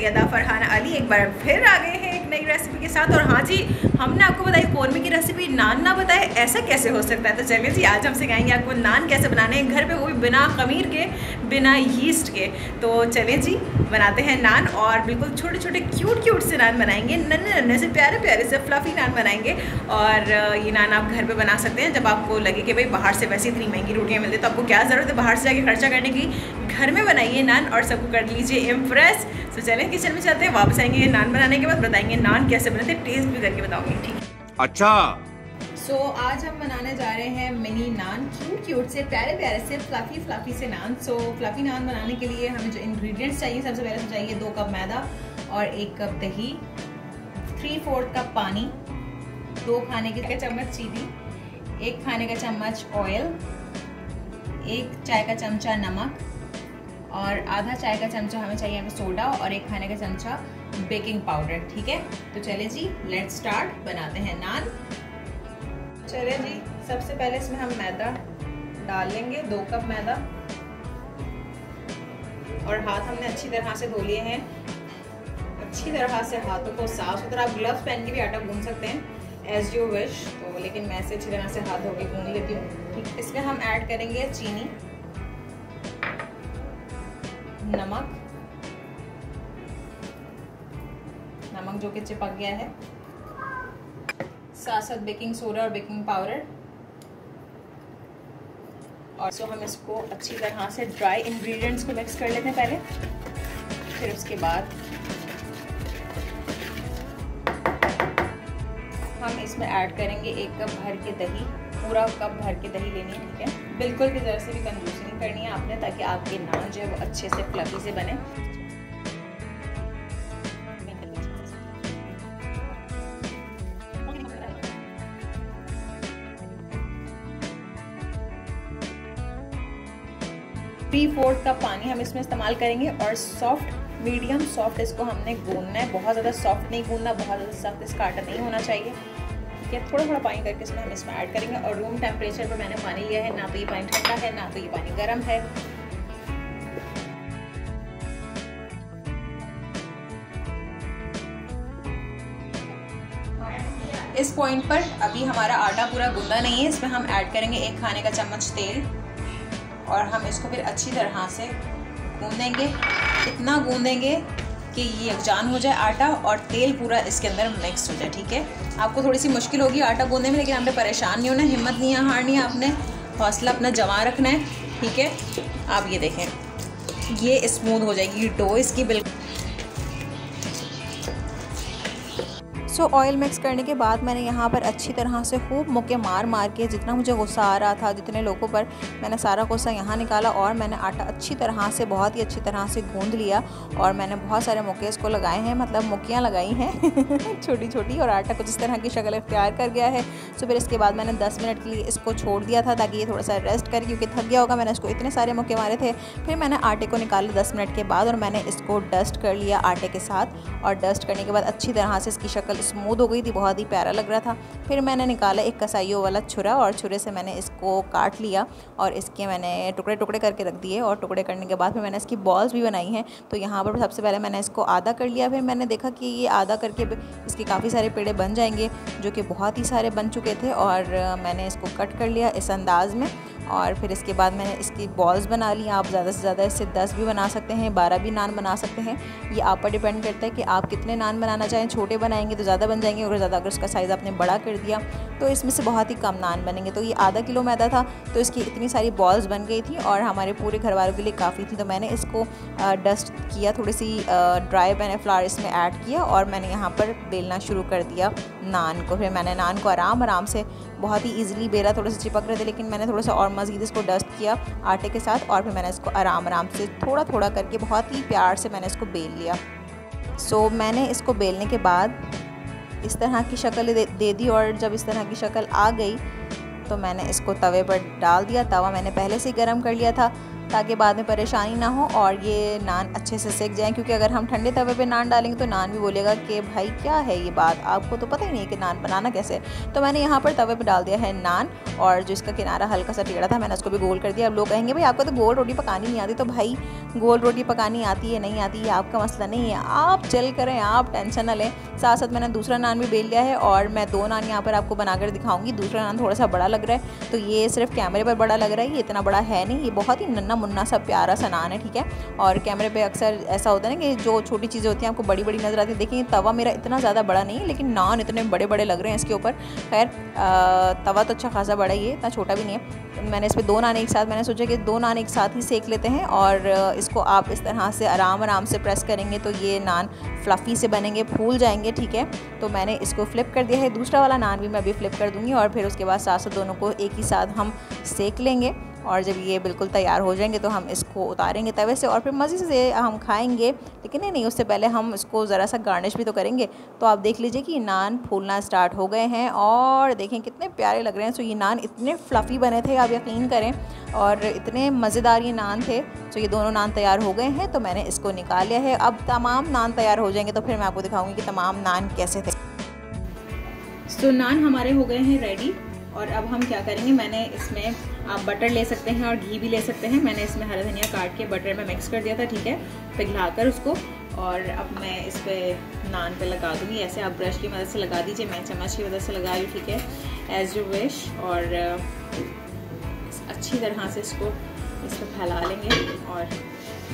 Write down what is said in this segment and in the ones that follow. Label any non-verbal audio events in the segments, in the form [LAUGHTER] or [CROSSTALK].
सैदा फरहान अली एक बार फिर आ गए हैं एक नई रेसिपी के साथ। और हाँ जी, हमने आपको बताई कौरमे की रेसिपी नान ना बताए, ऐसा कैसे हो सकता है? तो चलिए जी, आज हम सिखाएँगे आपको नान कैसे बनाने हैं। घर पे वो भी बिना खमीर के, बिना यीस्ट के। तो चलिए जी, बनाते हैं नान और बिल्कुल छोटे छोटे क्यूट क्यूट से नान बनाएँगे। नन्हे नन्हे से प्यारे प्यारे से फ्लफ़ी नान बनाएँगे। और ये नान आप घर पर बना सकते हैं। जब आपको लगे कि भाई बाहर से वैसे इतनी महँगी रोटियाँ मिलती तो आपको क्या ज़रूरत है बाहर से जाके खर्चा करने की? घर में बनाइए नान और सबको कर लीजिए इम्प्रेस तो चलें किचन में चलते हैं वापस आएँगे ये नान बनाने के बाद बताएँगे नान कैसे बनते टेस्ट भी करके बताऊँगी ठीक अच्छा। सो so, आज हम बनाने जा रहे हैं मिनी नान क्यूट क्यूट से प्यारे प्यारे से फ्लफी फ्लफी से नान। सो so, फ्लफी नान बनाने के लिए हमें जो इंग्रेडिएंट्स चाहिए सबसे पहले तो चाहिए दो कप मैदा और एक कप दही थ्री फोर्थ कप पानी दो खाने के चम्मच चीनी एक खाने का चम्मच ऑयल एक चाय का चमचा नमक और आधा चाय का चमचा हमें चाहिए यहाँ पे सोडा और एक खाने का चमचा बेकिंग पाउडर, ठीक है? तो चले जी लेट स्टार्ट बनाते हैं नान। चले जी, सबसे पहले इसमें हम मैदा डाल लेंगे, दो कप मैदा। और हाथ हमने अच्छी तरह से धो लिए हैं। अच्छी तरह से हाथों को साफ़ सुथरा आप ग्लव्स पहन के भी आटा गूंद सकते हैं एज यू विश तो लेकिन मैं ऐसे अच्छी तरह से हाथ धो के गूंद लेती हूँ। ठीक, इसमें हम ऐड करेंगे चीनी। नमक। नमक जो कि चिपक गया है। साथ साथ बेकिंग सोडा और बेकिंग पाउडर। और सो हम इसको अच्छी तरह से ड्राई इंग्रेडिएंट्स को मिक्स कर लेते हैं पहले। फिर उसके बाद हम इसमें ऐड करेंगे एक कप भर के दही। पूरा कप भर के दही लेनी है, ठीक है? बिल्कुल भी ज़रा से भी कंजूसी नहीं करनी है आपने, ताकि आपके नान जो है वो अच्छे से फ्लफी से बने। थ्री फोर्थ कप पानी हम इसमें इस्तेमाल करेंगे, और सॉफ्ट मीडियम सॉफ्ट इसको हमने गूंदना है। बहुत ज़्यादा सॉफ्ट नहीं गूंदना बहुत ज़्यादा सख्त इसका आटा नहीं होना चाहिए। है थोड़ा थोड़ा पानी करके इसमें हम इसमें ऐड करेंगे। और रूम टेम्परेचर पर मैंने पानी लिया है, ना तो ये पानी ठंडा है, ना तो ये पानी गर्म है। इस पॉइंट पर अभी हमारा आटा पूरा गूंदा नहीं है, इसमें हम ऐड करेंगे एक खाने का चम्मच तेल। और हम इसको फिर अच्छी तरह से गूंदेंगे, इतना गूंदेंगे कि ये यकजान हो जाए आटा और तेल पूरा इसके अंदर मिक्स हो जाए, ठीक है? आपको थोड़ी सी मुश्किल होगी आटा गूंदने में, लेकिन आपने परेशान नहीं होना हिम्मत नहीं है हारनी है आपने। हौसला अपना जमा रखना है, ठीक है? आप ये देखें, ये स्मूथ हो जाएगी डो इसकी बिल्कुल सो ऑयल मिक्स करने के बाद मैंने यहाँ पर अच्छी तरह से खूब मुक्के मार मार के जितना मुझे गुस्सा आ रहा था, जितने लोगों पर मैंने सारा गुस्सा यहाँ निकाला और मैंने आटा अच्छी तरह से, बहुत ही अच्छी तरह से गूँध लिया और मैंने बहुत सारे मुक्के इसको लगाए हैं मतलब मुक्कियाँ लगाई हैं [LAUGHS] छोटी छोटी और आटा कुछ इस तरह की शक्ल इख्तियार कर गया है। सो फिर इसके बाद मैंने दस मिनट के लिए इसको छोड़ दिया था ताकि ये थोड़ा सा रेस्ट करे क्योंकि थक गया होगा, मैंने इसको इतने सारे मुक्के मारे थे। फिर मैंने आटे को निकाले दस मिनट के बाद और मैंने इसको डस्ट कर लिया आटे के साथ और डस्ट करने के बाद अच्छी तरह से इसकी शक्ल स्मूद हो गई थी, बहुत ही प्यारा लग रहा था। फिर मैंने निकाला एक कसाइयों वाला छुरा और छुरे से मैंने इसको काट लिया और इसके मैंने टुकड़े टुकड़े करके रख दिए और टुकड़े करने के बाद फिर मैंने इसकी बॉल्स भी बनाई हैं। तो यहाँ पर सबसे पहले मैंने इसको आधा कर लिया, फिर मैंने देखा कि ये आधा करके इसके काफ़ी सारे पेड़े बन जाएँगे, जो कि बहुत ही सारे बन चुके थे और मैंने इसको कट कर लिया इस अंदाज़ में। और फिर इसके बाद मैंने इसकी बॉल्स बना ली। आप ज़्यादा से ज़्यादा इससे दस भी बना सकते हैं, बारह भी नान बना सकते हैं। ये आप पर डिपेंड करता है कि आप कितने नान बनाना चाहें। छोटे बनाएँगे तो ज़्यादा बन जाएँगे और ज़्यादा अगर उसका साइज़ आपने बड़ा कर दिया तो इसमें से बहुत ही कम नान बनेंगे। तो ये आधा किलो मैदा था तो इसकी इतनी सारी बॉल्स बन गई थी और हमारे पूरे घर वालों के लिए काफ़ी थी। तो मैंने इसको डस्ट किया थोड़ी सी ड्राई मैंने फ्लावर इसमें ऐड किया और मैंने यहाँ पर बेलना शुरू कर दिया नान को। फिर मैंने नान को आराम आराम से बहुत ही ईजिली बेला थोड़े से चिपक रहे थे लेकिन मैंने थोड़ा सा और मज़ीद इसको डस्ट किया आटे के साथ और फिर मैंने इसको आराम आराम से थोड़ा थोड़ा करके बहुत ही प्यार से मैंने इसको बेल लिया। सो so, मैंने इसको बेलने के बाद इस तरह की शक्ल दे, दे दी और जब इस तरह की शक्ल आ गई तो मैंने इसको तवे पर डाल दिया। तवा मैंने पहले से गर्म कर लिया था। ताकि बाद में परेशानी ना हो और ये नान अच्छे से सेक जाएँ, क्योंकि अगर हम ठंडे तवे पर नान डालेंगे तो नान भी बोलेगा कि भाई क्या है ये बात? आपको तो पता ही नहीं है कि नान बनाना कैसे तो मैंने यहाँ पर तवे पर डाल दिया है नान और जो इसका किनारा हल्का सा टेढ़ा था, मैंने उसको भी गोल कर दिया। अब लोग कहेंगे, भाई, आपको तो गोल रोटी पकानी नहीं आती। तो भाई, गोल रोटी पकानी आती है, नहीं आती है, आपका मसला नहीं है। आप चल करें, आप टेंशन ना लें। साथ साथ मैंने दूसरा नान भी बेल लिया है और मैं दो नान यहाँ पर आपको बनाकर दिखाऊँगी। दूसरा नान थोड़ा सा बड़ा लग रहा है तो ये सिर्फ़ कैमरे पर बड़ा लग रहा है, ये इतना बड़ा है नहीं, ये बहुत ही नन्ना मुन्ना सा प्यारा सा नान है, ठीक है? और कैमरे पर अक्सर ऐसा होता है ना कि जो छोटी चीज़ें होती हैं, आपको बड़ी बड़ी नज़र आती है। देखिए, तवा मेरा इतना ज़्यादा बड़ा नहीं है, लेकिन नान इतने बड़े बड़े लग रहे हैं इसके ऊपर। खैर तवा तो अच्छा खासा बड़ा ही है, इतना छोटा भी नहीं है। मैंने इस पर दो नान एक साथ, मैंने सोचा कि दो नान एक साथ ही सेक लेते हैं और इसको आप इस तरह से आराम आराम से प्रेस करेंगे तो ये नान फ्लफ़ी से बनेंगे, फूल जाएँगे, ठीक है? तो मैंने इसको फ्लिप कर दिया है। दूसरा वाला नान भी मैं अभी फ्लिप कर दूँगी और फिर उसके बाद साथ साथ दोनों को एक ही साथ हम सेक लेंगे। और जब ये बिल्कुल तैयार हो जाएँगे तो हम इसको उतारेंगे तवे से और फिर मज़े से हम खाएँगे। लेकिन नहीं उससे पहले हम इसको ज़रा सा गार्निश भी तो करेंगे। तो आप देख लीजिए कि नान फूलना स्टार्ट हो गए हैं और देखें कितने प्यारे लग रहे हैं। सो ये नान इतने फ्लफ़ी बने थे, आप यकीन करें, और इतने मज़ेदार ये नान थे। तो ये दोनों नान तैयार हो गए हैं तो मैंने इसको निकाल लिया है। अब तमाम नान तैयार हो जाएँगे तो फिर मैं आपको दिखाऊँगी कि तमाम नान कैसे थे। सो नान हमारे हो गए हैं रेडी, और अब हम क्या करेंगे, मैंने इसमें आप बटर ले सकते हैं और घी भी ले सकते हैं। मैंने इसमें हरा धनिया काट के बटर में मिक्स कर दिया था, ठीक है? पिघला कर उसको और अब मैं इस पर नान पे लगा दूँगी। ऐसे आप ब्रश की मदद से लगा दीजिए, मैं चम्मच की मदद से लगा रही ठीक है? एज यू विश और, अच्छी तरह से इसको इस फैला लेंगे और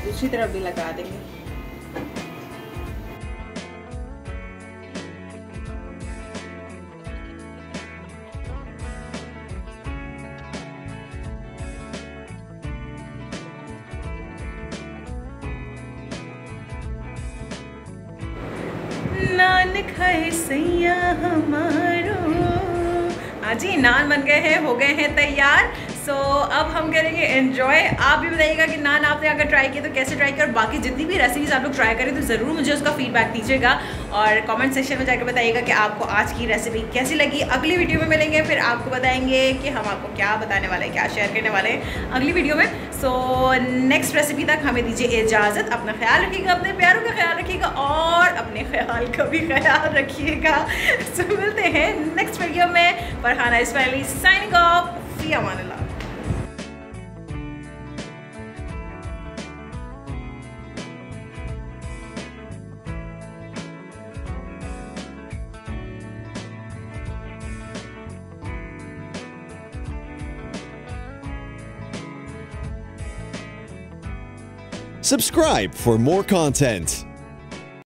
दूसरी तरफ़ भी लगा देंगे। नान खाए सैया हमारो। हाँ जी नान बन गए हैं हो गए हैं तैयार। सो so, अब हम करेंगे एन्जॉय आप भी बताइएगा कि नान आपने अगर ट्राई किया तो कैसे ट्राई किया और बाकी जितनी भी रेसिपीज़ आप लोग ट्राई करें तो ज़रूर मुझे उसका फीडबैक दीजिएगा। और कमेंट सेक्शन में जाकर बताइएगा कि आपको आज की रेसिपी कैसी लगी। अगली वीडियो में मिलेंगे फिर आपको बताएँगे कि हम आपको क्या बताने वाले हैं क्या शेयर करने वाले हैं अगली वीडियो में। सो नेक्स्ट रेसिपी तक हमें दीजिए इजाज़त। अपना ख्याल रखिएगा अपने प्यारों का ख्याल रखिएगा। ख्याल का भी ख्याल रखिएगा। सो मिलते हैं नेक्स्ट वीडियो में। फरहाना इस साइनिंग ऑफ़ फ़ी अमान Subscribe for more content.